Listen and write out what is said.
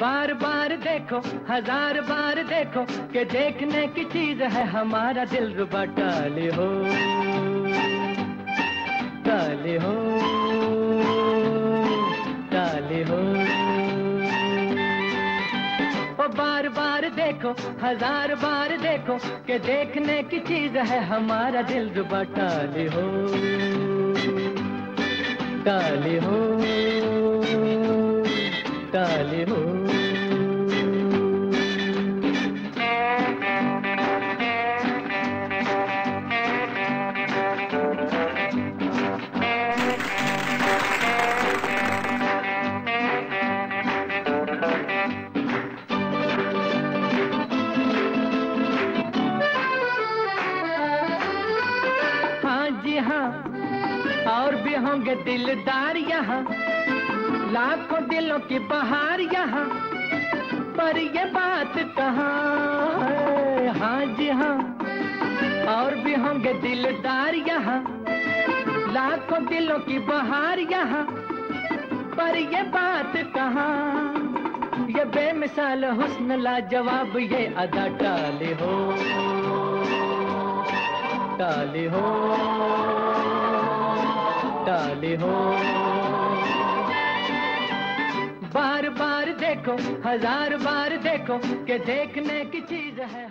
बार बार देखो, हज़ार बार देखो कि देखने की चीज़ है हमारा दिल रुबा टाले हो। टाले हो टाले हो। ओ बार बार देखो, हज़ार बार देखो कि देखने की चीज़ है हमारा दिल रुबा टाले हो। टाले हो टाले हो। हाँ जी हाँ और भी होंगे दिलदार यहाँ, लाखों दिलों की बहार यहाँ, पर ये बात कहाँ हाँ जी हाँ और भी होंगे दिलदार यहाँ, लाखों दिलों की बहार यहाँ, पर ये बात कहाँ? ये बेमिसाल हुस्न लाजवाब ये अदा टाले हो। टाले हो टाले हो। बार बार देखो, हज़ार बार देखो के देखने की चीज़ है